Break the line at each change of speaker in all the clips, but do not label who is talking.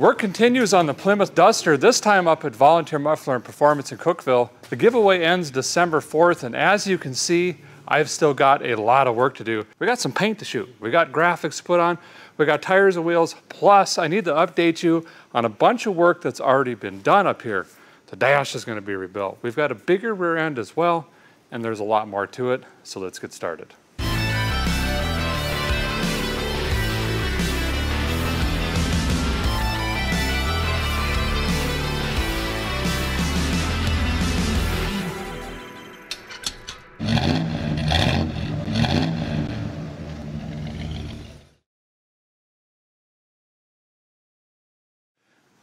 Work continues on the Plymouth Duster, this time up at Volunteer Muffler and Performance in Cookeville. The giveaway ends December 4th, and as you can see, I've still got a lot of work to do. We got some paint to shoot. We got graphics to put on. We got tires and wheels. Plus, I need to update you on a bunch of work that's already been done up here. The dash is gonna be rebuilt. We've got a bigger rear end as well, and there's a lot more to it, so let's get started.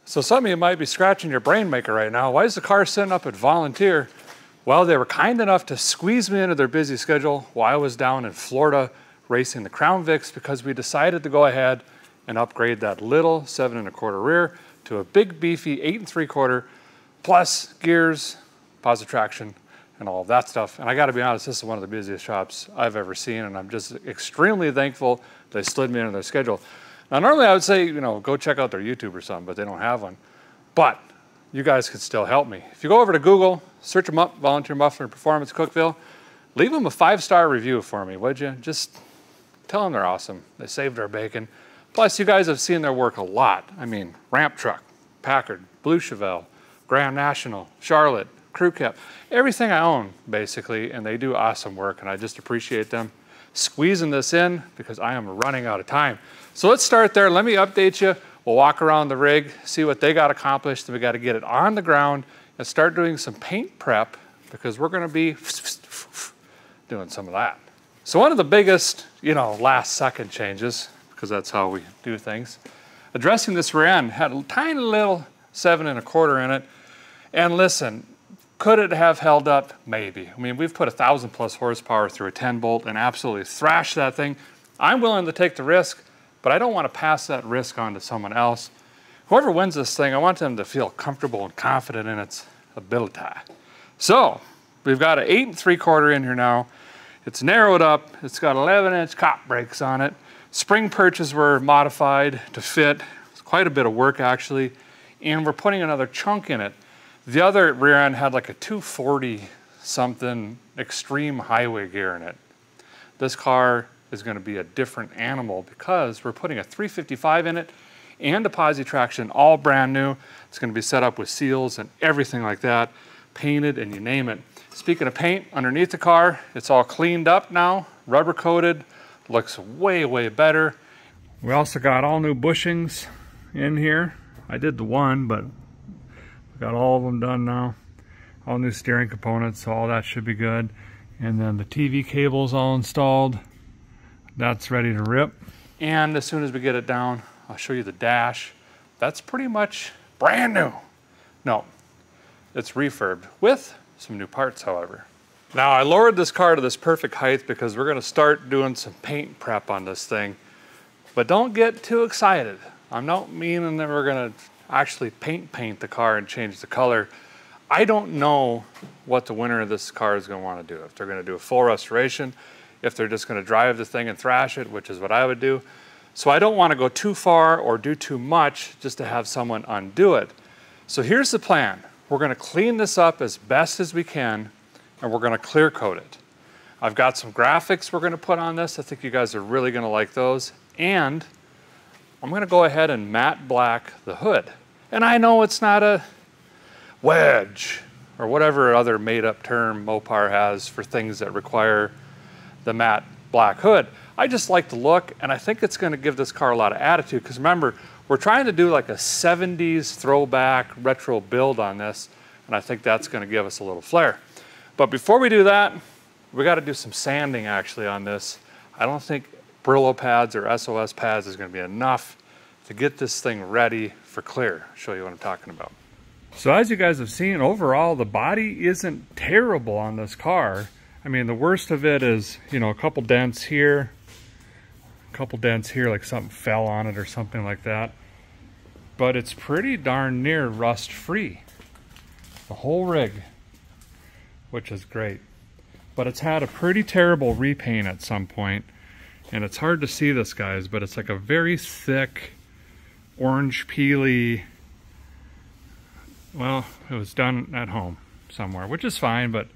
So some of you might be scratching your brain maker right now. Why is the car sitting up at Volunteer? Well, they were kind enough to squeeze me into their busy schedule while I was down in Florida racing the Crown Vics because we decided to go ahead and upgrade that little seven and a quarter rear to a big beefy eight and three quarter plus gears, positive traction, and all of that stuff. And I gotta be honest, this is one of the busiest shops I've ever seen and I'm just extremely thankful they slid me into their schedule. Now, normally I would say, you know, go check out their YouTube or something, but they don't have one. But you guys could still help me. If you go over to Google, search them up, Volunteer Muffler Performance Cookeville, leave them a five-star review for me, would you? Just tell them they're awesome. They saved our bacon. Plus, you guys have seen their work a lot. I mean, Ramp Truck, Packard, Blue Chevelle, Grand National, Charlotte, Crew Cab, everything I own, basically, and they do awesome work, and I just appreciate them squeezing this in because I am running out of time. So let's start there. Let me update you. We'll walk around the rig, see what they got accomplished, and we got to get it on the ground and start doing some paint prep because we're going to be doing some of that. So one of the biggest, you know, last second changes, because that's how we do things, addressing this rear end had a tiny little seven and a quarter in it. And listen, could it have held up? Maybe. I mean, we've put a thousand plus horsepower through a 10 bolt and absolutely thrashed that thing. I'm willing to take the risk but I don't want to pass that risk on to someone else. Whoever wins this thing, I want them to feel comfortable and confident in its ability. So we've got an eight and three quarter in here now. It's narrowed up. It's got 11 inch cop brakes on it. Spring perches were modified to fit. It's quite a bit of work actually. And we're putting another chunk in it. The other rear end had like a 240 something extreme highway gear in it. This car is going to be a different animal because we're putting a 355 in it and a posi traction, all brand new. It's going to be set up with seals and everything like that, painted and you name it. Speaking of paint, underneath the car, it's all cleaned up now, rubber coated, looks way, way better. We also got all new bushings in here. I did the one, but got all of them done now. All new steering components, so all that should be good. And then the TV cables all installed. That's ready to rip. And as soon as we get it down, I'll show you the dash. That's pretty much brand new. No, it's refurbed with some new parts, however. Now I lowered this car to this perfect height because we're gonna start doing some paint prep on this thing. But don't get too excited. I'm not meaning that we're gonna actually paint paint the car and change the color. I don't know what the winner of this car is gonna wanna do. If they're gonna do a full restoration, if they're just going to drive the thing and thrash it, which is what I would do. So I don't want to go too far or do too much just to have someone undo it. So here's the plan. We're going to clean this up as best as we can, and we're going to clear coat it. I've got some graphics we're going to put on this. I think you guys are really going to like those. And I'm going to go ahead and matte black the hood. And I know it's not a wedge or whatever other made up term Mopar has for things that require the matte black hood. I just like the look and I think it's gonna give this car a lot of attitude because remember, we're trying to do like a 70s throwback retro build on this and I think that's gonna give us a little flair. But before we do that, we gotta do some sanding actually on this. I don't think Brillo pads or SOS pads is gonna be enough to get this thing ready for clear. I'll show you what I'm talking about. So as you guys have seen, overall the body isn't terrible on this car. I mean, the worst of it is, you know, a couple dents here, a couple dents here, like something fell on it or something like that. But it's pretty darn near rust free. The whole rig, which is great. But it's had a pretty terrible repaint at some point, and it's hard to see this, guys, but it's like a very thick orange peely, well, it was done at home somewhere, which is fine, but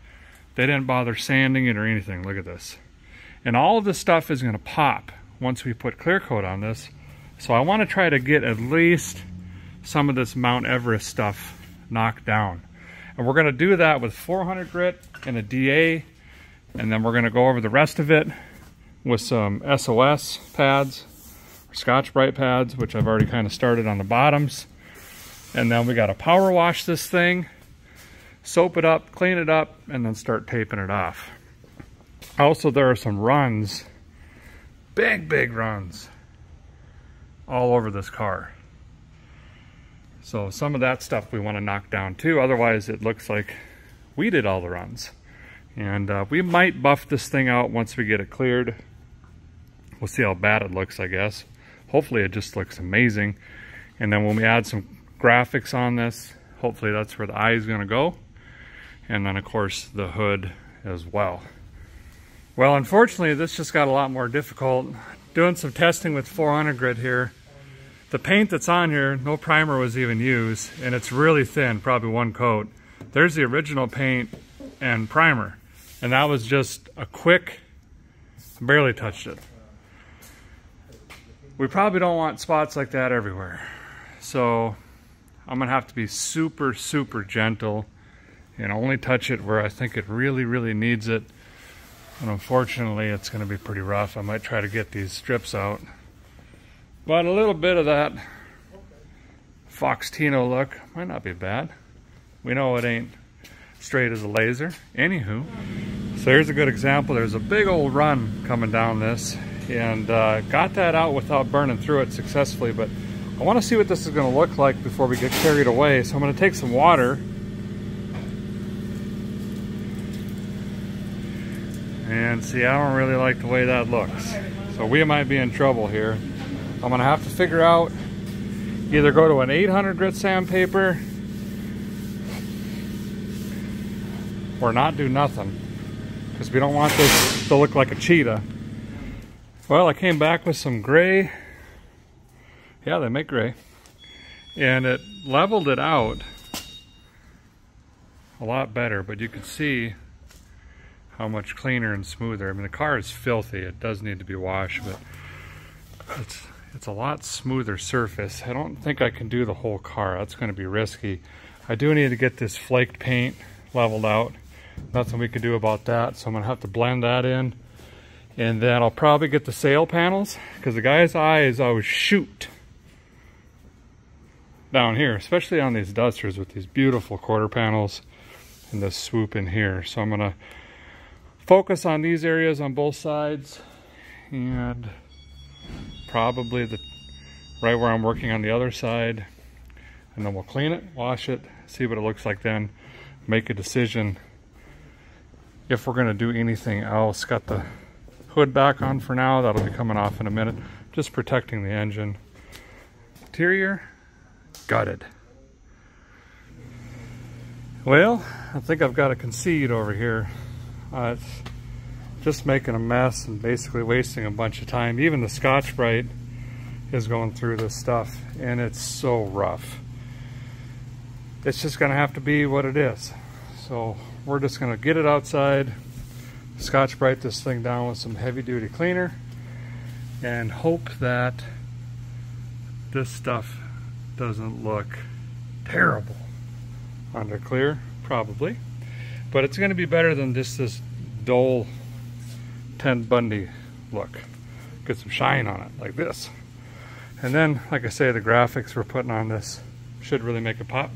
they didn't bother sanding it or anything. Look at this. And all of this stuff is gonna pop once we put clear coat on this. So I wanna try to get at least some of this Mount Everest stuff knocked down. And we're gonna do that with 400 grit and a DA, and then we're gonna go over the rest of it with some SOS pads, Scotch-Brite pads, which I've already kind of started on the bottoms. And then we gotta power wash this thing, soap it up, clean it up, and then start taping it off. Also, there are some runs, big, big runs, all over this car. So some of that stuff we want to knock down too. Otherwise, it looks like we did all the runs. And uh, we might buff this thing out once we get it cleared. We'll see how bad it looks, I guess. Hopefully it just looks amazing. And then when we add some graphics on this, hopefully that's where the eye is going to go. And then, of course, the hood as well. Well, unfortunately, this just got a lot more difficult. Doing some testing with 400 grit here, the paint that's on here, no primer was even used, and it's really thin, probably one coat. There's the original paint and primer, and that was just a quick, barely touched it. We probably don't want spots like that everywhere. So I'm gonna have to be super, super gentle and only touch it where I think it really, really needs it. And unfortunately, it's gonna be pretty rough. I might try to get these strips out. But a little bit of that Foxtino look might not be bad. We know it ain't straight as a laser. Anywho, so here's a good example. There's a big old run coming down this and uh, got that out without burning through it successfully. But I want to see what this is going to look like before we get carried away. So I'm going to take some water and see, I don't really like the way that looks. So we might be in trouble here. I'm gonna have to figure out either go to an 800 grit sandpaper or not do nothing because we don't want this to look like a cheetah. Well, I came back with some gray. Yeah, they make gray. And it leveled it out a lot better, but you can see how much cleaner and smoother. I mean, the car is filthy. It does need to be washed, but it's it's a lot smoother surface. I don't think I can do the whole car. That's going to be risky. I do need to get this flaked paint leveled out. Nothing we can do about that, so I'm going to have to blend that in. And then I'll probably get the sail panels, because the guy's eye is always shoot down here, especially on these dusters with these beautiful quarter panels and this swoop in here. So I'm going to focus on these areas on both sides and probably the right where I'm working on the other side and then we'll clean it, wash it, see what it looks like then, make a decision if we're gonna do anything else. Got the hood back on for now, that'll be coming off in a minute. Just protecting the engine. Interior, gutted. Well, I think I've got to concede over here. Uh, just making a mess and basically wasting a bunch of time. Even the Scotch-Brite is going through this stuff and it's so rough. It's just gonna have to be what it is. So we're just gonna get it outside, Scotch-Brite this thing down with some heavy duty cleaner and hope that this stuff doesn't look terrible under clear, probably. But it's gonna be better than just this dull 10 Bundy look. Get some shine on it, like this. And then, like I say, the graphics we're putting on this should really make it pop.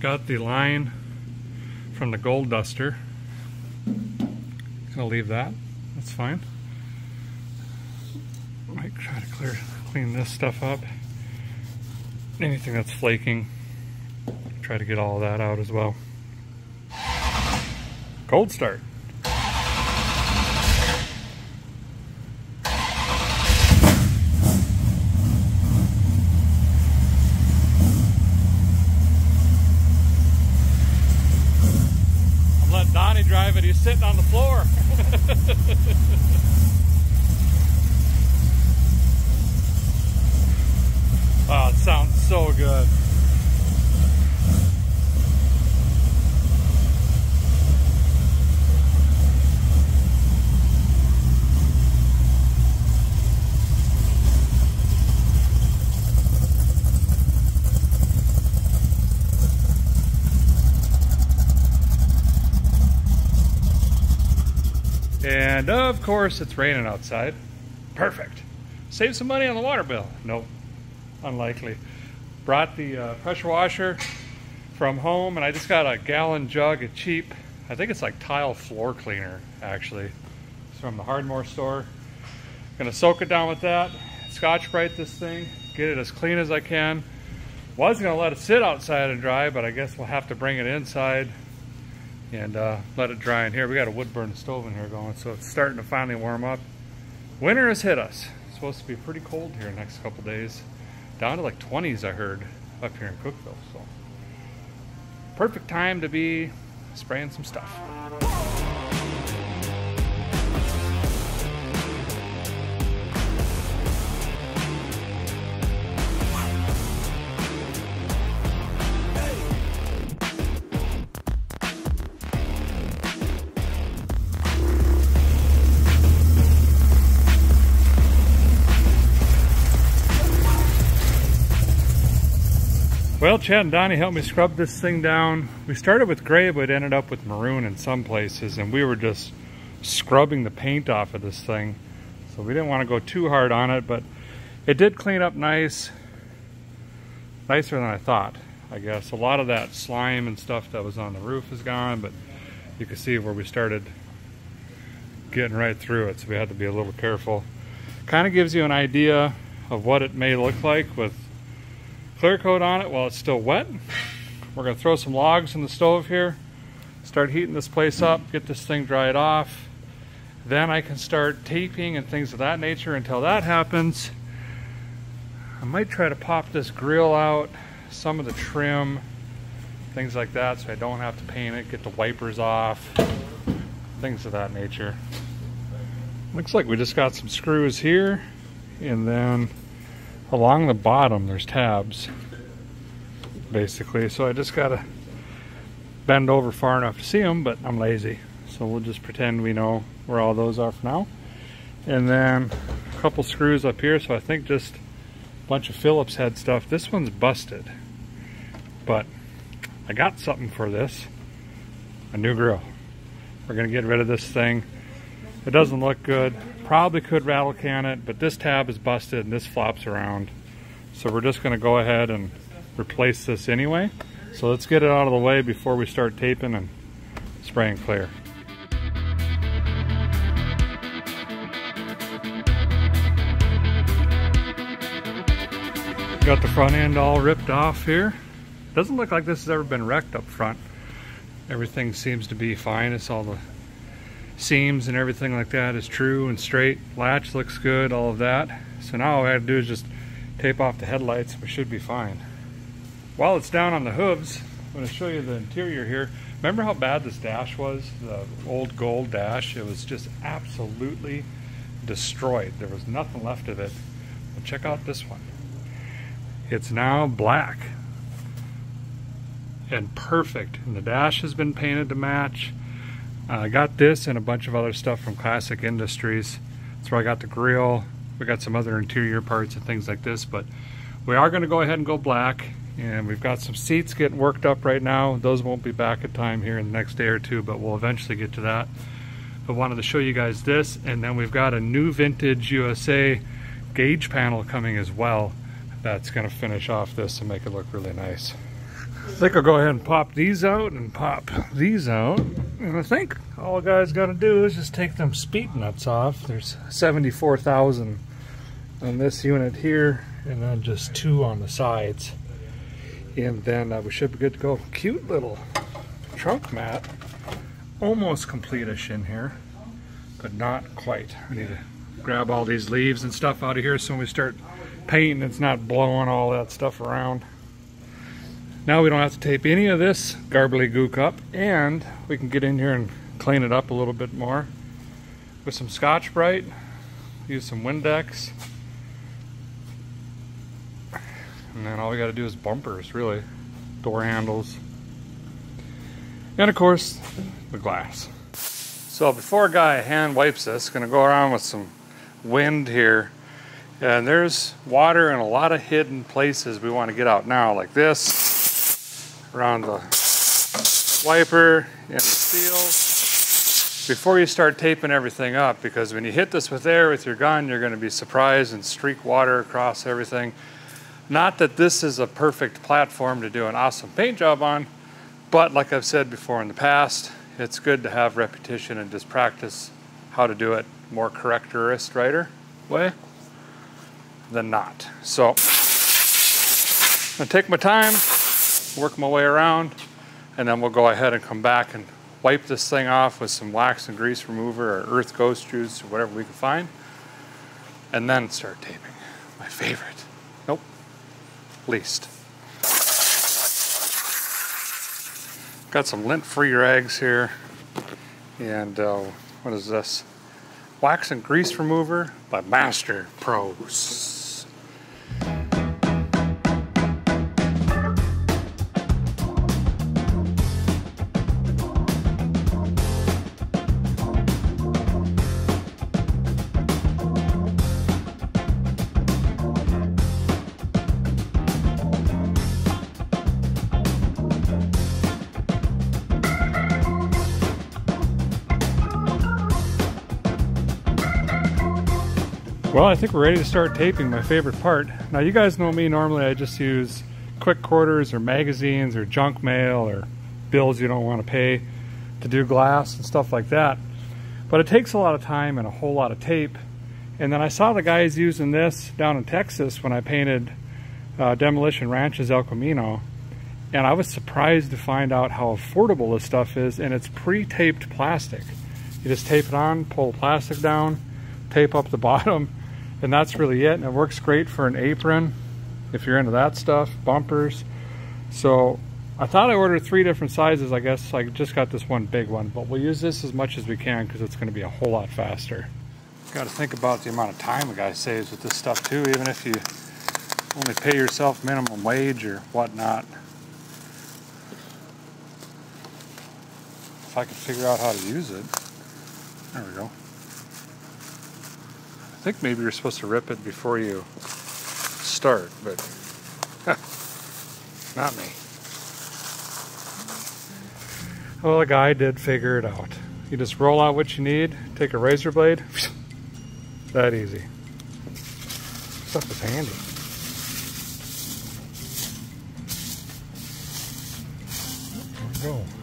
Got the line from the Gold Duster. Gonna leave that, that's fine. Might try to clear, clean this stuff up. Anything that's flaking, try to get all that out as well. Cold start. drive it, he's sitting on the floor. Oh, it sounds so good. And of course, it's raining outside. Perfect. Save some money on the water bill. Nope, unlikely. Brought the uh, pressure washer from home, and I just got a gallon jug of cheap, I think it's like tile floor cleaner, actually. It's from the Hardmore store. Gonna soak it down with that, Scotch-Brite this thing, get it as clean as I can. Was gonna let it sit outside and dry, but I guess we'll have to bring it inside and uh, let it dry in here. We got a wood burn stove in here going, so it's starting to finally warm up. Winter has hit us. It's supposed to be pretty cold here next couple days. Down to like 20s, I heard, up here in Cookeville. So, perfect time to be spraying some stuff. Well, Chad and Donnie helped me scrub this thing down. We started with gray, but ended up with maroon in some places, and we were just scrubbing the paint off of this thing. So we didn't want to go too hard on it, but it did clean up nice. Nicer than I thought, I guess. A lot of that slime and stuff that was on the roof is gone, but you can see where we started getting right through it, so we had to be a little careful. Kind of gives you an idea of what it may look like with clear coat on it while it's still wet. We're going to throw some logs in the stove here, start heating this place up, get this thing dried off. Then I can start taping and things of that nature until that happens. I might try to pop this grill out, some of the trim, things like that so I don't have to paint it, get the wipers off, things of that nature. Looks like we just got some screws here and then along the bottom there's tabs basically. So I just gotta bend over far enough to see them but I'm lazy. So we'll just pretend we know where all those are for now. And then a couple screws up here. So I think just a bunch of Phillips head stuff. This one's busted but I got something for this. A new grill. We're gonna get rid of this thing. It doesn't look good Probably could rattle can it, but this tab is busted and this flops around. So we're just gonna go ahead and replace this anyway. So let's get it out of the way before we start taping and spraying clear. Got the front end all ripped off here. Doesn't look like this has ever been wrecked up front. Everything seems to be fine. It's all the seams and everything like that is true and straight. Latch looks good, all of that. So now all I have to do is just tape off the headlights. We should be fine. While it's down on the hooves, I'm going to show you the interior here. Remember how bad this dash was? The old gold dash? It was just absolutely destroyed. There was nothing left of it. Well, check out this one. It's now black and perfect. And the dash has been painted to match. I uh, got this and a bunch of other stuff from Classic Industries. That's where I got the grill. We got some other interior parts and things like this, but we are going to go ahead and go black. And we've got some seats getting worked up right now. Those won't be back in time here in the next day or two, but we'll eventually get to that. But wanted to show you guys this, and then we've got a new vintage USA gauge panel coming as well. That's going to finish off this and make it look really nice. I think I'll go ahead and pop these out and pop these out. And I think all a guy's got to do is just take them speed nuts off. There's 74,000 on this unit here and then just two on the sides. And then uh, we should be good to go. Cute little trunk mat. Almost complete-ish in here, but not quite. I need to grab all these leaves and stuff out of here so when we start painting it's not blowing all that stuff around. Now we don't have to tape any of this garbly gook up and we can get in here and clean it up a little bit more with some Scotch-Brite, use some Windex, And then all we gotta do is bumpers, really. Door handles. And of course, the glass. So before guy hand wipes this, gonna go around with some wind here. And there's water in a lot of hidden places we wanna get out now, like this, around the wiper and the seal. Before you start taping everything up because when you hit this with air with your gun you're going to be surprised and streak water across everything. Not that this is a perfect platform to do an awesome paint job on but like I've said before in the past it's good to have repetition and just practice how to do it more correctorist writer way than not. So I'm to take my time work my way around and then we'll go ahead and come back and wipe this thing off with some wax and grease remover or earth ghost juice or whatever we can find, and then start taping. My favorite. Nope. Least. Got some lint-free rags here, and uh, what is this? Wax and grease remover by Master Pros. I think we're ready to start taping my favorite part. Now you guys know me, normally I just use quick quarters or magazines or junk mail or bills you don't want to pay to do glass and stuff like that. But it takes a lot of time and a whole lot of tape. And then I saw the guys using this down in Texas when I painted uh, Demolition Ranches El Camino. And I was surprised to find out how affordable this stuff is and it's pre-taped plastic. You just tape it on, pull the plastic down, tape up the bottom, and that's really it. And it works great for an apron if you're into that stuff bumpers. So I thought I ordered three different sizes. I guess I just got this one big one but we'll use this as much as we can because it's going to be a whole lot faster. Got to think about the amount of time a guy saves with this stuff too even if you only pay yourself minimum wage or whatnot. If I could figure out how to use it. There we go I think maybe you're supposed to rip it before you start, but not me. Well, the guy did figure it out. You just roll out what you need, take a razor blade, that easy. Stuff is handy. There we go.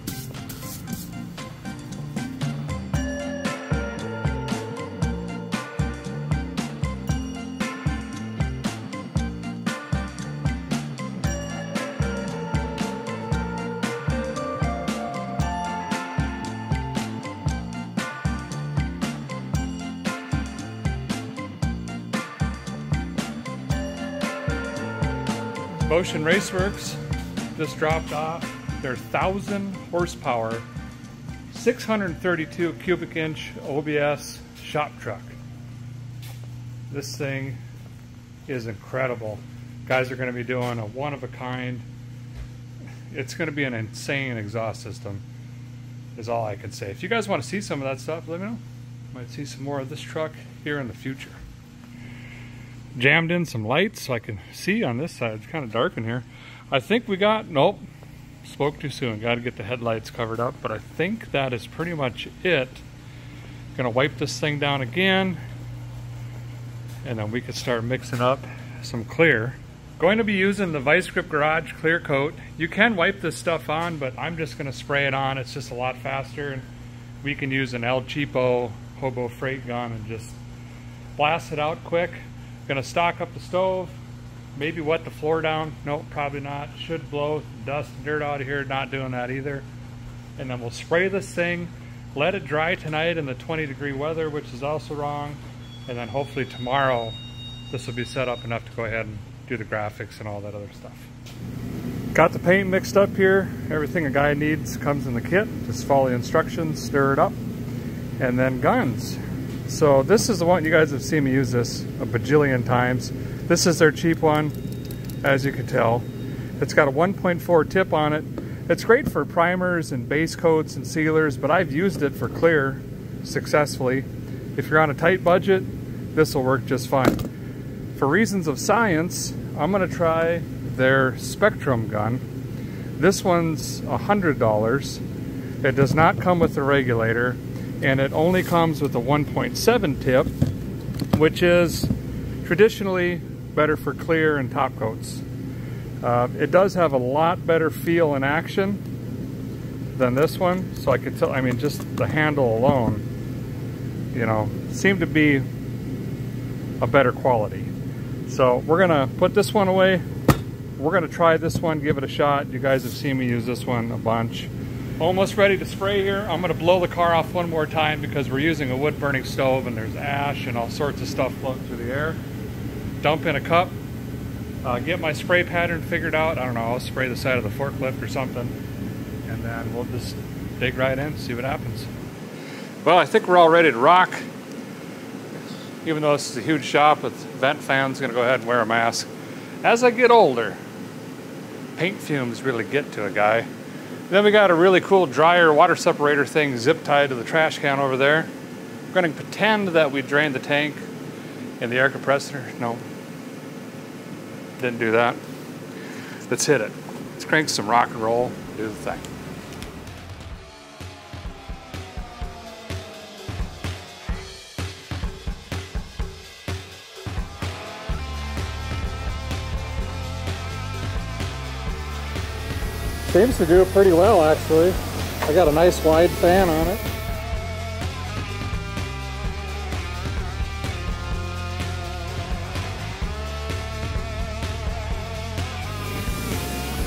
Motion Raceworks just dropped off their 1,000 horsepower, 632 cubic inch OBS shop truck. This thing is incredible. Guys are going to be doing a one of a kind. It's going to be an insane exhaust system, is all I can say. If you guys want to see some of that stuff, let me know. Might see some more of this truck here in the future jammed in some lights so I can see on this side. It's kind of dark in here. I think we got, nope, spoke too soon. Got to get the headlights covered up, but I think that is pretty much it. Gonna wipe this thing down again, and then we can start mixing up some clear. Going to be using the Vice Grip Garage Clear Coat. You can wipe this stuff on, but I'm just gonna spray it on. It's just a lot faster, and we can use an El Cheapo Hobo Freight gun and just blast it out quick. Gonna stock up the stove, maybe wet the floor down. Nope, probably not. Should blow dust and dirt out of here. Not doing that either. And then we'll spray this thing, let it dry tonight in the 20 degree weather, which is also wrong. And then hopefully tomorrow, this will be set up enough to go ahead and do the graphics and all that other stuff. Got the paint mixed up here. Everything a guy needs comes in the kit. Just follow the instructions, stir it up. And then guns. So this is the one, you guys have seen me use this a bajillion times. This is their cheap one. as you can tell. It's got a 1.4 tip on it. It's great for primers and base coats and sealers, but I've used it for clear successfully. If you're on a tight budget, this will work just fine. For reasons of science, I'm gonna try their Spectrum gun. This one's $100. It does not come with the regulator, and it only comes with a 1.7 tip, which is traditionally better for clear and top coats. Uh, it does have a lot better feel in action than this one. So I could tell, I mean, just the handle alone, you know, seemed to be a better quality. So we're gonna put this one away. We're gonna try this one, give it a shot. You guys have seen me use this one a bunch. Almost ready to spray here. I'm gonna blow the car off one more time because we're using a wood burning stove and there's ash and all sorts of stuff floating through the air. Dump in a cup, uh, get my spray pattern figured out. I don't know, I'll spray the side of the forklift or something, and then we'll just dig right in, see what happens. Well, I think we're all ready to rock. Even though this is a huge shop with vent fans, gonna go ahead and wear a mask. As I get older, paint fumes really get to a guy. Then we got a really cool dryer water separator thing zip tied to the trash can over there. We're gonna pretend that we drained the tank in the air compressor. No, didn't do that. Let's hit it. Let's crank some rock and roll, do the thing. Seems to do pretty well actually. I got a nice wide fan on it.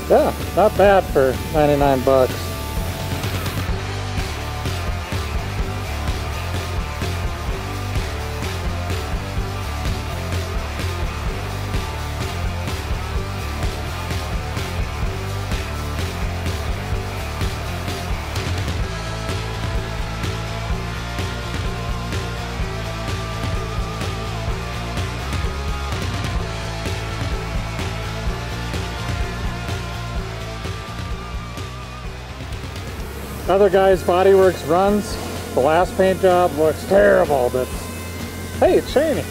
Yeah, not bad for 99 bucks. Other guy's Bodyworks runs. The last paint job looks terrible, but hey, it's shiny.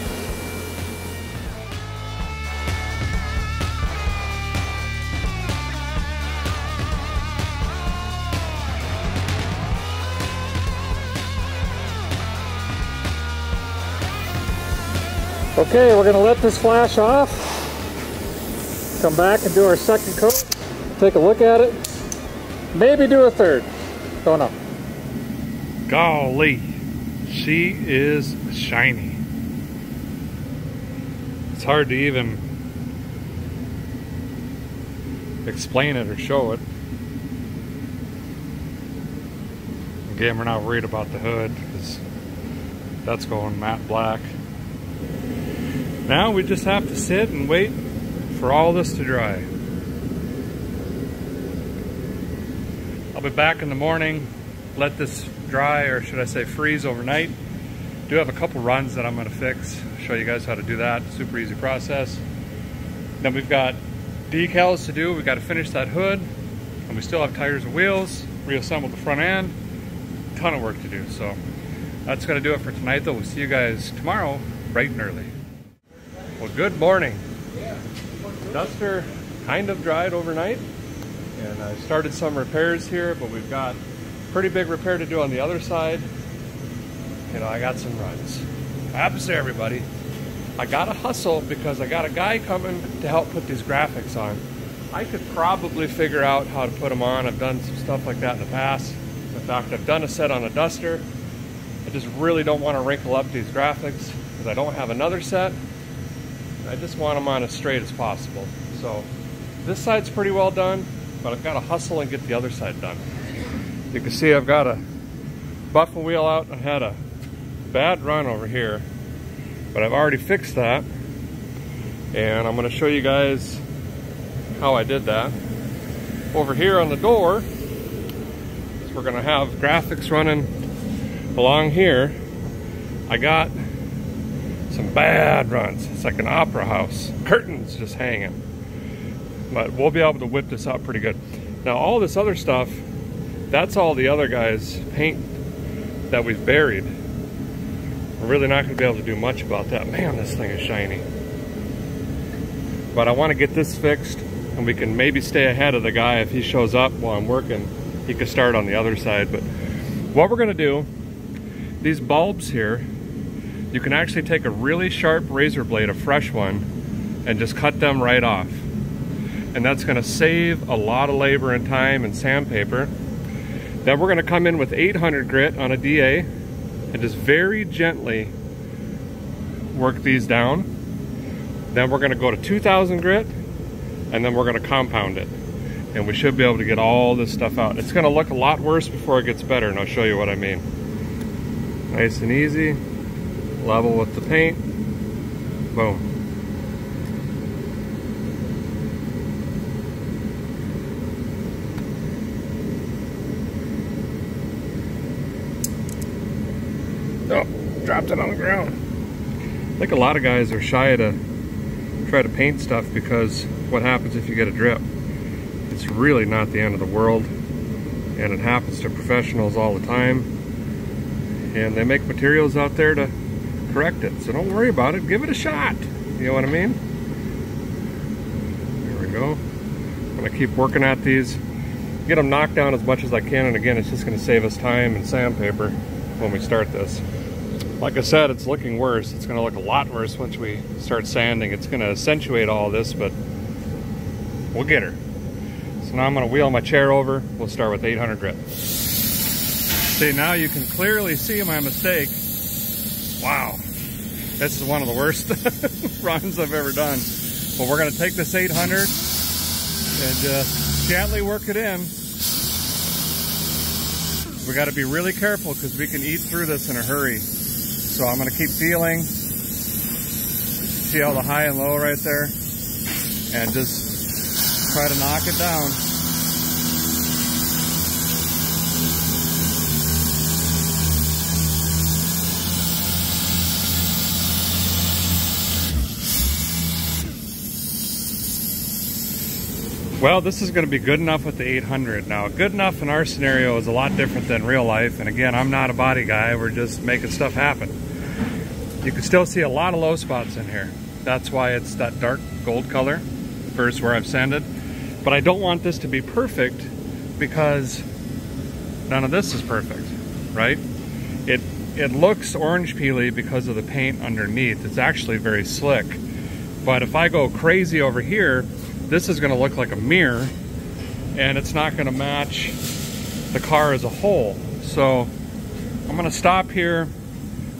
Okay, we're gonna let this flash off. Come back and do our second coat. Take a look at it. Maybe do a third. Don't. Golly, she is shiny. It's hard to even explain it or show it. Again, we're not worried about the hood because that's going matte black. Now we just have to sit and wait for all this to dry. I'll be back in the morning, let this dry, or should I say freeze overnight. Do have a couple runs that I'm gonna fix. Show you guys how to do that, super easy process. Then we've got decals to do. We've got to finish that hood, and we still have tires and wheels, reassemble the front end. Ton of work to do, so that's gonna do it for tonight though. We'll see you guys tomorrow, bright and early. Well, good morning. Duster kind of dried overnight. And I started some repairs here, but we've got pretty big repair to do on the other side. You know, I got some runs. Have to everybody, I gotta hustle because I got a guy coming to help put these graphics on. I could probably figure out how to put them on. I've done some stuff like that in the past. In fact, I've done a set on a duster. I just really don't want to wrinkle up these graphics because I don't have another set. I just want them on as straight as possible. So this side's pretty well done but I've got to hustle and get the other side done. You can see I've got a buffing wheel out. I had a bad run over here, but I've already fixed that. And I'm gonna show you guys how I did that. Over here on the door, we're gonna have graphics running along here. I got some bad runs. It's like an opera house. Curtains just hanging. But we'll be able to whip this up pretty good. Now all this other stuff, that's all the other guys' paint that we've buried. We're really not gonna be able to do much about that. Man, this thing is shiny. But I wanna get this fixed and we can maybe stay ahead of the guy if he shows up while I'm working. He could start on the other side. But what we're gonna do, these bulbs here, you can actually take a really sharp razor blade, a fresh one, and just cut them right off. And that's gonna save a lot of labor and time and sandpaper. Then we're gonna come in with 800 grit on a DA and just very gently work these down. Then we're gonna go to 2000 grit and then we're gonna compound it. And we should be able to get all this stuff out. It's gonna look a lot worse before it gets better and I'll show you what I mean. Nice and easy level with the paint. Boom. Oh, it on the ground. I think a lot of guys are shy to try to paint stuff because what happens if you get a drip? It's really not the end of the world and it happens to professionals all the time and they make materials out there to correct it. So don't worry about it. Give it a shot. You know what I mean? There we go. I'm to keep working at these. Get them knocked down as much as I can. And again, it's just to save us time and sandpaper when we start this. Like I said, it's looking worse. It's going to look a lot worse once we start sanding. It's going to accentuate all this, but we'll get her. So now I'm going to wheel my chair over. We'll start with 800 grit. See, now you can clearly see my mistake. Wow. This is one of the worst runs I've ever done. But we're going to take this 800 and just gently work it in. We got to be really careful because we can eat through this in a hurry. So I'm going to keep feeling. See all the high and low right there? And just try to knock it down. Well, this is going to be good enough with the 800. Now, good enough in our scenario is a lot different than real life. And again, I'm not a body guy. We're just making stuff happen. You can still see a lot of low spots in here. That's why it's that dark gold color versus where I've sanded. But I don't want this to be perfect because none of this is perfect, right? It, it looks orange peely because of the paint underneath. It's actually very slick. But if I go crazy over here, this is going to look like a mirror and it's not going to match the car as a whole. So I'm going to stop here.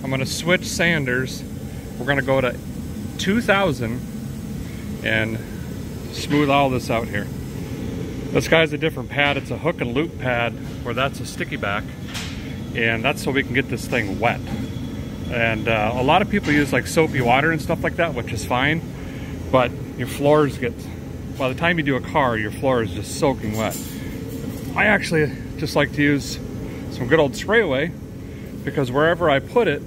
I'm to switch sanders. We're to go to 2000 and smooth all this out here. This guy's a different pad. It's a hook and loop pad where that's a sticky back. And that's so we can get this thing wet. And uh, a lot of people use like soapy water and stuff like that, which is fine. But your floors get by the time you do a car, your floor is just soaking wet. I actually just like to use some good old Sprayway because wherever I put it,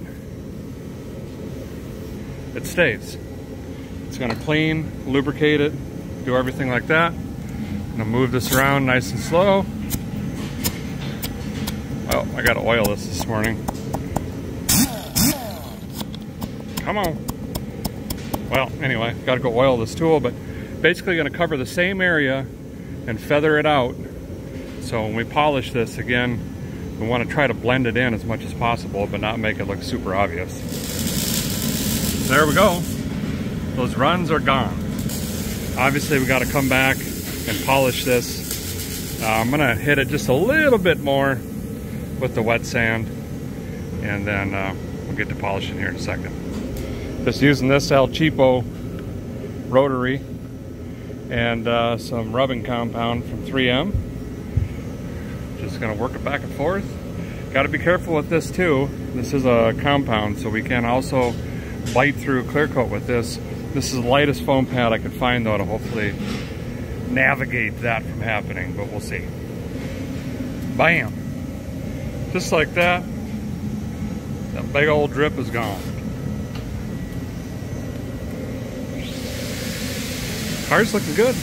it stays. It's gonna clean, lubricate it, do everything like that. I'm gonna move this around nice and slow. Well, I gotta oil this this morning. Come on. Well, anyway, gotta go oil this tool, but basically to cover the same area and feather it out. So when we polish this again, we want to try to blend it in as much as possible, but not make it look super obvious. There we go. Those runs are gone. Obviously we got to come back and polish this. Uh, I'm going to hit it just a little bit more with the wet sand and then uh, we'll get to polishing here in a second. Just using this El Cheapo rotary and uh, some rubbing compound from 3M. Just gonna work it back and forth. Gotta be careful with this too. This is a compound, so we can also bite through clear coat with this. This is the lightest foam pad I could find though to hopefully navigate that from happening, but we'll see. Bam. Just like that, that big old drip is gone. Car's looking good.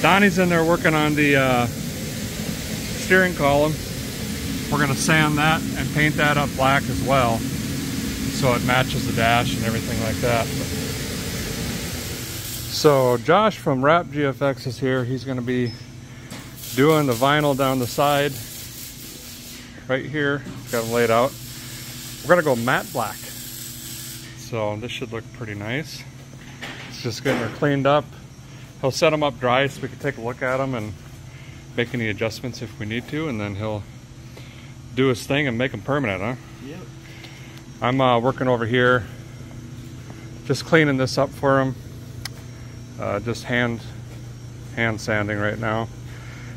Donnie's in there working on the uh, steering column. We're gonna sand that and paint that up black as well so it matches the dash and everything like that. So Josh from Wrap GFX is here. He's gonna be doing the vinyl down the side right here. Got them laid out. We're gonna go matte black. So this should look pretty nice. It's just getting her cleaned up. He'll set them up dry so we can take a look at them and make any adjustments if we need to, and then he'll do his thing and make them permanent, huh?
Yep.
I'm uh, working over here, just cleaning this up for him. Uh, just hand hand sanding right now.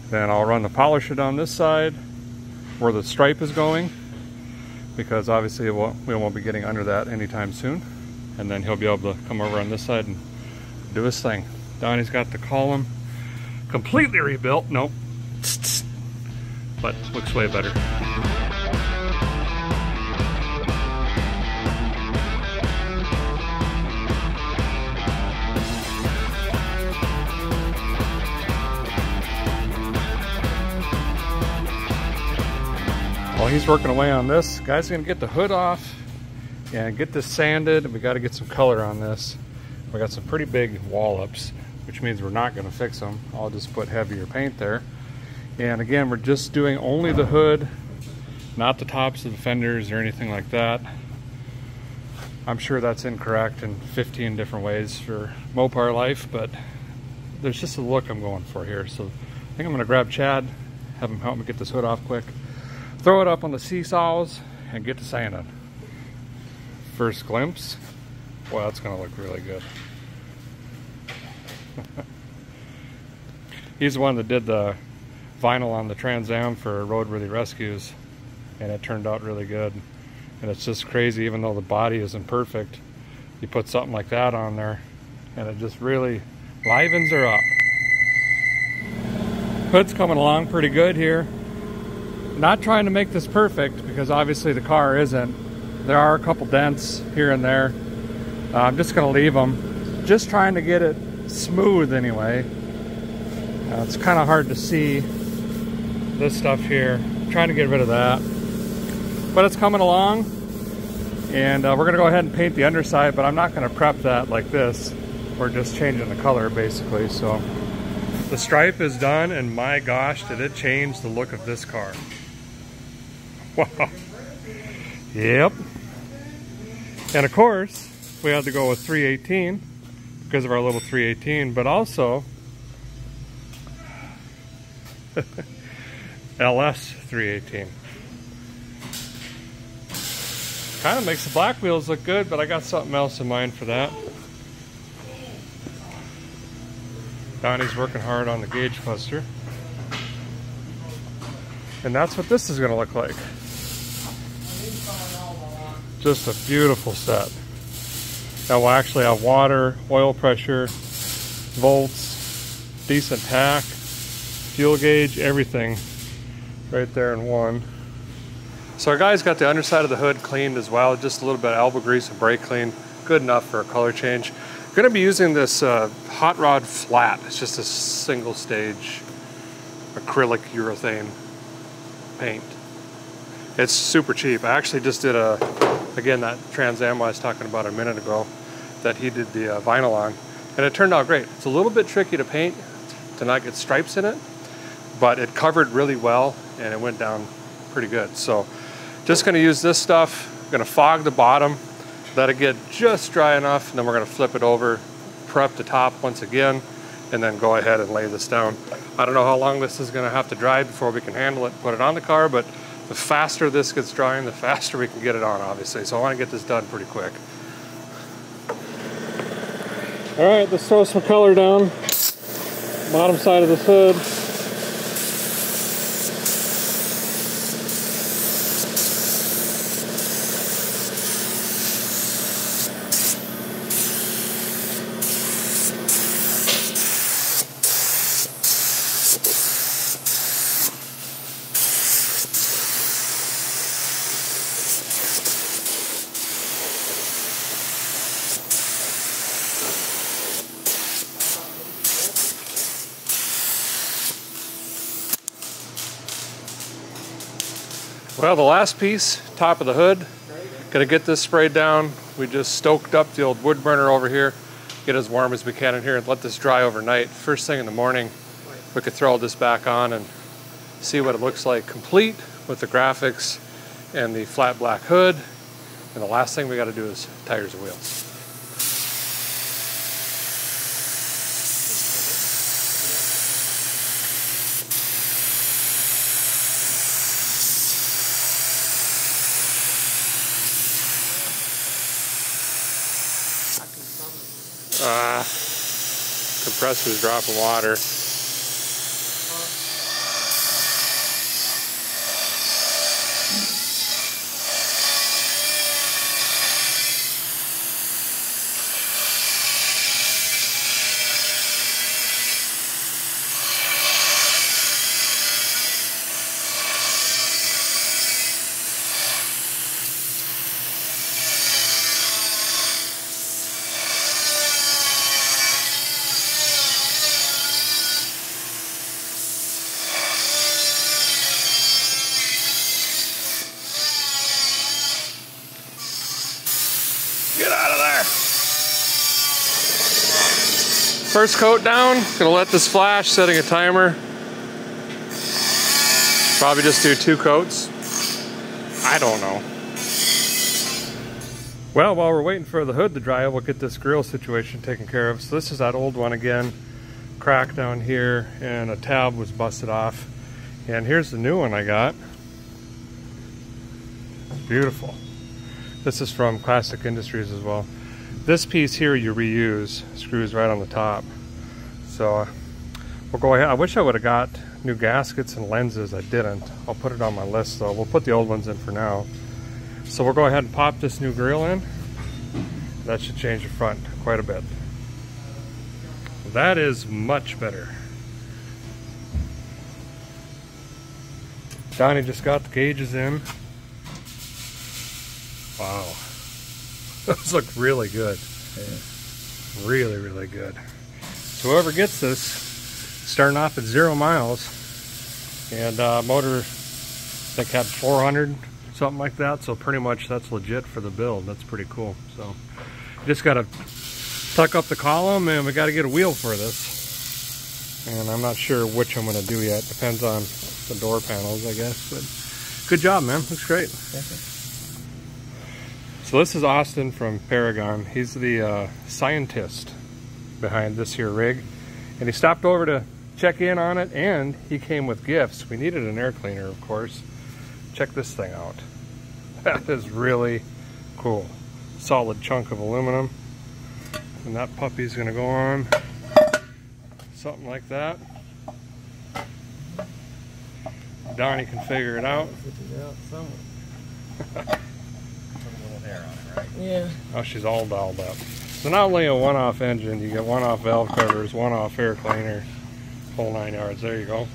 Then I'll run the polisher down this side where the stripe is going because obviously won't, we won't be getting under that anytime soon. And then he'll be able to come over on this side and do his thing. Donnie's got the column completely rebuilt. Nope. But looks way better. While he's working away on this, guy's gonna get the hood off and get this sanded. We gotta get some color on this. We got some pretty big wallops, which means we're not gonna fix them. I'll just put heavier paint there. And again, we're just doing only the hood, not the tops of the fenders or anything like that. I'm sure that's incorrect in 15 different ways for Mopar life, but there's just a look I'm going for here. So I think I'm gonna grab Chad, have him help me get this hood off quick throw it up on the seesaws and get to sanding. First glimpse, well, that's gonna look really good. He's the one that did the vinyl on the Trans Am for Roadworthy Rescues, and it turned out really good. And it's just crazy, even though the body isn't perfect, you put something like that on there, and it just really livens her up. Hood's coming along pretty good here. Not trying to make this perfect because obviously the car isn't. There are a couple dents here and there. Uh, I'm just going to leave them. Just trying to get it smooth anyway. Uh, it's kind of hard to see this stuff here. I'm trying to get rid of that. But it's coming along. And uh, we're to go ahead and paint the underside, but I'm not to prep that like this. We're just changing the color basically. So the stripe is done and my gosh, did it change the look of this car. Wow. Yep. And of course, we had to go with 318 because of our little 318, but also LS 318. Kind of makes the black wheels look good, but I got something else in mind for that. Donnie's working hard on the gauge cluster. And that's what this is going to look like. Just a beautiful set. Now we'll actually have water, oil pressure, volts, decent tach, fuel gauge, everything right there in one. So our guy's got the underside of the hood cleaned as well, just a little bit of elbow grease and brake clean. Good enough for a color change. Gonna be using this uh, Hot Rod Flat. It's just a single stage acrylic urethane paint. It's super cheap. I actually just did a again, that Trans Am I was talking about a minute ago that he did the uh, vinyl on. And it turned out great. It's a little bit tricky to paint to not get stripes in it, but it covered really well and it went down pretty good. So just gonna use this stuff, gonna fog the bottom, let it get just dry enough, and then we're gonna flip it over, prep the top once again, and then go ahead and lay this down. I don't know how long this is gonna have to dry before we can handle it, put it on the car, but the faster this gets drying, the faster we can get it on, obviously. So I want to get this done pretty quick. All right, let's throw some color down. Bottom side of the hood. Well, the last piece, top of the hood, gonna get this sprayed down. We just stoked up the old wood burner over here, get as warm as we can in here and let this dry overnight. First thing in the morning, we could throw all this back on and see what it looks like complete with the graphics and the flat black hood. And the last thing we gotta do is tires and wheels. Compressor's dropping water. First coat down, gonna let this flash, setting a timer. Probably just do two coats. I don't know. Well, while we're waiting for the hood to dry, we'll get this grill situation taken care of. So this is that old one again, crack down here, and a tab was busted off. And here's the new one I got. Beautiful. This is from Classic Industries as well. This piece here you reuse, screws right on the top. So uh, we'll go ahead. I wish I would have got new gaskets and lenses. I didn't. I'll put it on my list though. We'll put the old ones in for now. So we'll go ahead and pop this new grill in. That should change the front quite a bit. That is much better. Donnie just got the gauges in. Wow. Those look really good.
Yeah.
Really, really good. So whoever gets this, starting off at zero miles, and uh, motor, I think had 400, something like that. So pretty much that's legit for the build. That's pretty cool. So just got to tuck up the column, and we got to get a wheel for this. And I'm not sure which I'm going to do yet. Depends on the door panels, I guess. But good job, man. Looks great. So this is Austin from Paragon. He's the uh, scientist behind this here rig. And he stopped over to check in on it and he came with gifts. We needed an air cleaner, of course. Check this thing out. That is really cool. Solid chunk of aluminum. And that puppy's gonna go on something like that. Donnie can figure it out.
Yeah.
Oh, she's all dialed up. So not only a one-off engine, you get one-off valve covers, one-off air cleaner, whole nine yards. There you go.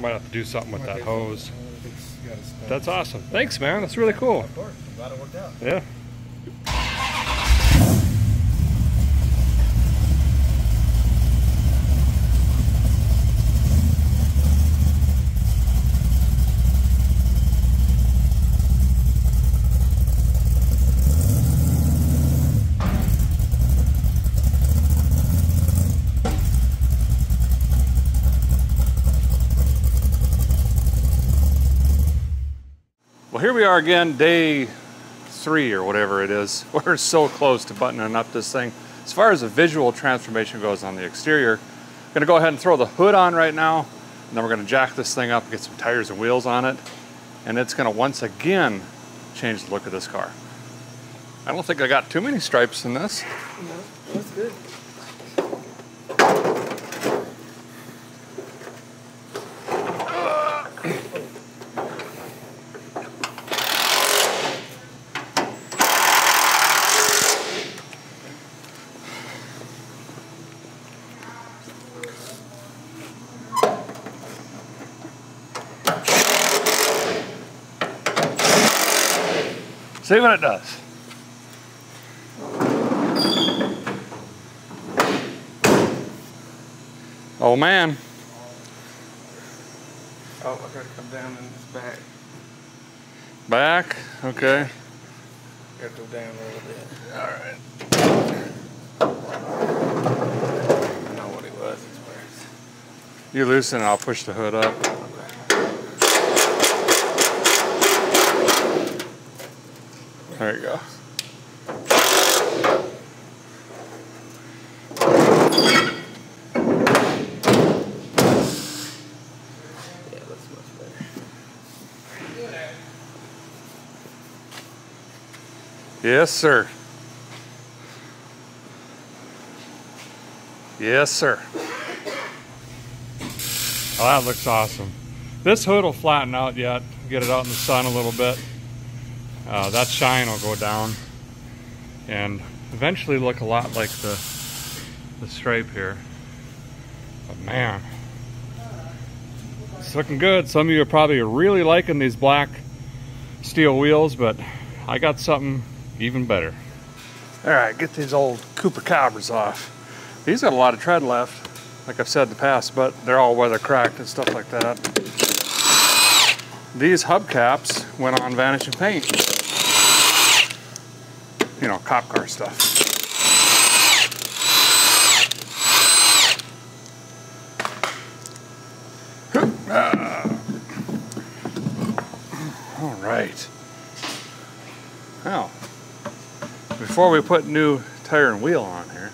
Might have to do something with that hose. That's awesome. Thanks, man. That's really cool.
Of course. I'm glad it worked out.
Yeah. Well, here we are again, day three or whatever it is. We're so close to buttoning up this thing. As far as the visual transformation goes on the exterior, I'm gonna go ahead and throw the hood on right now, and then we're gonna jack this thing up get some tires and wheels on it, and it's gonna once again change the look of this car. I don't think I got too many stripes in this.
No,
See what it does. Oh man,
Oh, I gotta come down in this back.
Back? Okay.
Gotta go down a little bit.
Alright.
I know what it was. It's where it's-
You loosen it, I'll push the hood up. There you go.
Yeah, that's much better.
Yes, sir. Yes, sir. Oh, that looks awesome. This hood will flatten out yet. Get it out in the sun a little bit. Uh, that shine will go down and eventually look a lot like the the stripe here. But man, it's looking good. Some of you are probably really liking these black steel wheels, but I got something even better. All right, get these old Cooper Cobras off. These got a lot of tread left, like I've said in the past, but they're all weather cracked and stuff like that. These hubcaps went on vanishing paint. You know, cop car stuff. Ah. All right. Now, before we put new tire and wheel on here,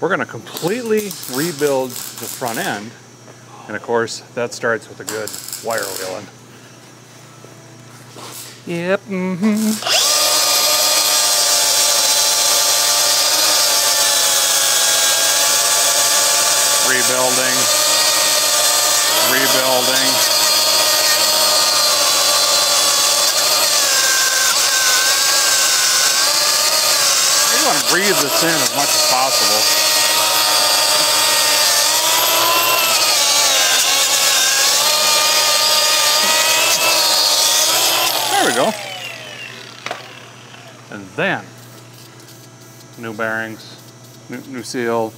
we're going to completely rebuild the front end. And of course, that starts with a good wire wheeling. Yep. Mm-hmm. Rebuilding. Rebuilding. You want to breathe this in as much as possible. We go. And then, new bearings, new, new seal,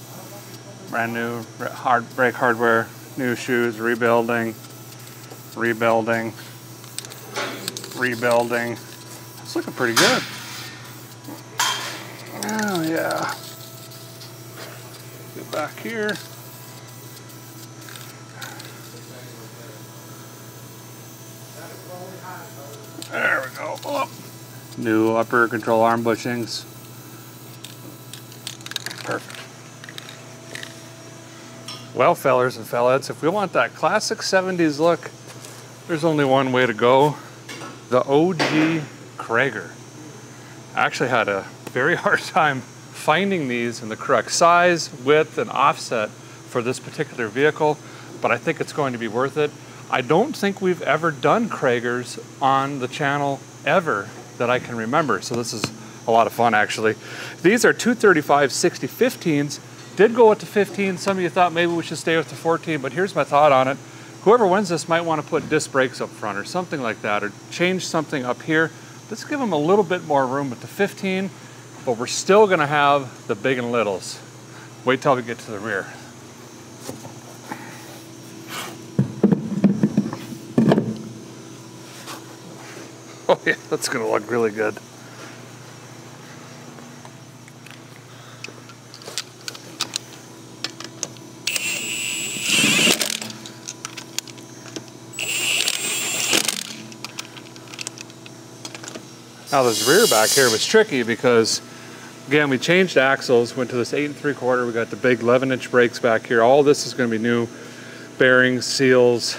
brand new hard brake hardware, new shoes, rebuilding, rebuilding, rebuilding. It's looking pretty good. Oh yeah. Get back here. There we go. Oh. New upper control arm bushings. Perfect. Well, fellers and fellettes, if we want that classic 70s look, there's only one way to go. The OG Cragar. I actually had a very hard time finding these in the correct size, width, and offset for this particular vehicle, but I think it's going to be worth it. I don't think we've ever done Cragars on the channel ever that I can remember, so this is a lot of fun actually. These are 235 60 15s. Did go with the 15. Some of you thought maybe we should stay with the 14, but here's my thought on it. Whoever wins this might want to put disc brakes up front or something like that, or change something up here. Let's give them a little bit more room with the 15, but we're still going to have the big and littles. Wait till we get to the rear. Oh yeah, that's going to look really good. Now this rear back here was tricky because again we changed axles, went to this eight and three quarter, we got the big 11 inch brakes back here. All this is gonna be new bearings, seals,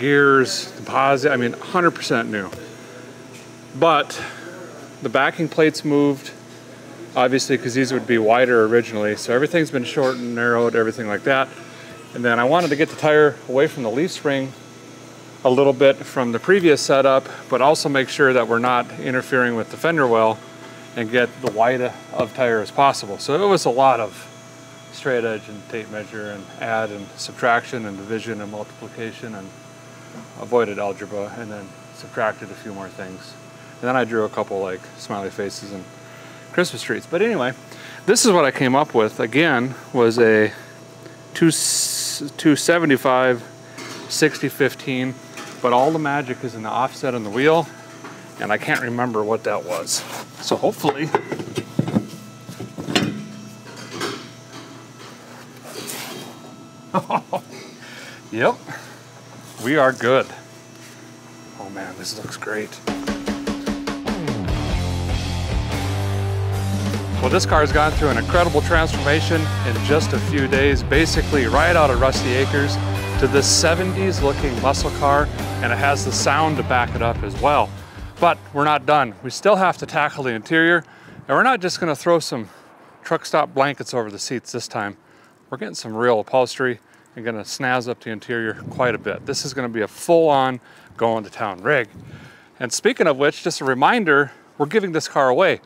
gears, deposit, I mean 100% new. But the backing plates moved, obviously because these would be wider originally. So everything's been shortened, narrowed, everything like that. And then I wanted to get the tire away from the leaf spring a little bit from the previous setup, but also make sure that we're not interfering with the fender well and get the wide of tire as possible. So it was a lot of straight edge and tape measure and add and subtraction and division and multiplication and avoided algebra and then subtracted a few more things. And then I drew a couple like smiley faces and Christmas trees. But anyway, this is what I came up with. Again, was a 275 6015 but all the magic is in the offset on the wheel, and I can't remember what that was. So hopefully, yep, we are good. Oh man, this looks great. Well, this car has gone through an incredible transformation in just a few days, basically right out of Rusty Acres to this 70s looking muscle car, and it has the sound to back it up as well. But we're not done. We still have to tackle the interior, and we're not just gonna throw some truck stop blankets over the seats this time. We're getting some real upholstery and gonna snazz up the interior quite a bit. This is gonna be a full-on going to town rig. And speaking of which, just a reminder, we're giving this car away.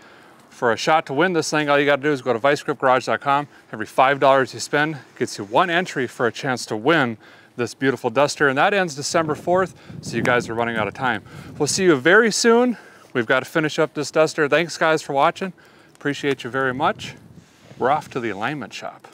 For a shot to win this thing, all you gotta do is go to vicegripgarage.com. Every $5 you spend gets you one entry for a chance to win this beautiful Duster, and that ends December 4th, so you guys are running out of time. We'll see you very soon. We've got to finish up this Duster. Thanks guys for watching. Appreciate you very much. We're off to the alignment shop.